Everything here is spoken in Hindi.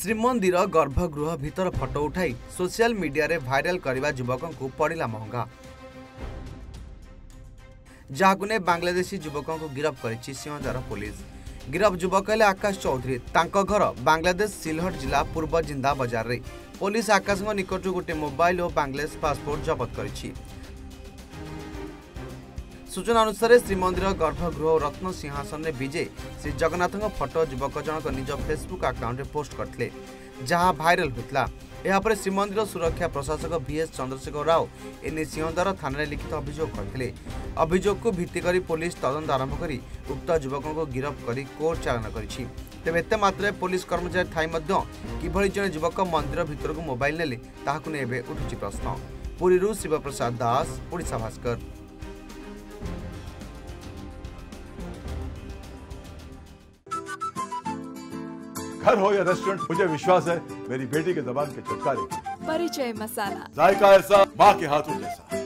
श्रीमन्दिर गर्भगृहितर फटो उठाइ सोसिया मिडले भाइराल को पड्ला महँगा जहाकलादेशी जुवक गिरफे सिंहदर पोलिस गिरफक आकाश चौधरी त घर बाङ्गलादेश सिलहट जिल्ला पूर्व जिन्दा रे पुलिस आकाशको निकट मोबाइल मोबल बाङ्लादेश पासपोर्ट जबत गरिन्छ ସୂଚନା ଅନୁସାରେ ଶ୍ରୀମନ୍ଦିର ଗର୍ଭଗୃହ ଓ ରତ୍ନ ସିଂହାସନରେ ବିଜେ ଶ୍ରୀ ଜଗନ୍ନାଥଙ୍କ ଫଟୋ ଯୁବକ ଜଣକ ନିଜ ଫେସବୁକ୍ ଆକାଉଣ୍ଟରେ ପୋଷ୍ଟ କରିଥିଲେ ଯାହା ଭାଇରାଲ ହୋଇଥିଲା ଏହାପରେ ଶ୍ରୀମନ୍ଦିର ସୁରକ୍ଷା ପ୍ରଶାସକ ଭିଏସ୍ ଚନ୍ଦ୍ରଶେଖର ରାଓ ଏନେଇ ସିଂହଦ୍ୱାର ଥାନାରେ ଲିଖିତ ଅଭିଯୋଗ କରିଥିଲେ ଅଭିଯୋଗକୁ ଭିତ୍ତି କରି ପୋଲିସ ତଦନ୍ତ ଆରମ୍ଭ କରି ଉକ୍ତ ଯୁବକଙ୍କୁ ଗିରଫ କରି କୋର୍ଟ ଚାଳନା କରିଛି ତେବେ ଏତେ ମାତ୍ରାରେ ପୋଲିସ କର୍ମଚାରୀ ଥାଇ ମଧ୍ୟ କିଭଳି ଜଣେ ଯୁବକ ମନ୍ଦିର ଭିତରକୁ ମୋବାଇଲ ନେଲେ ତାହାକୁ ନେଇ ଏବେ ଉଠୁଛି ପ୍ରଶ୍ନ ପୁରୀରୁ ଶିବପ୍ରସାଦ ଦାସ ଓଡ଼ିଶା ଭାସ୍କର घर हो या रेस्टोरेंट मुझे विश्वास है मेरी बेटी के जबान के छुटकारे परिचय मसाला जायका ऐसा माँ के हाथों जैसा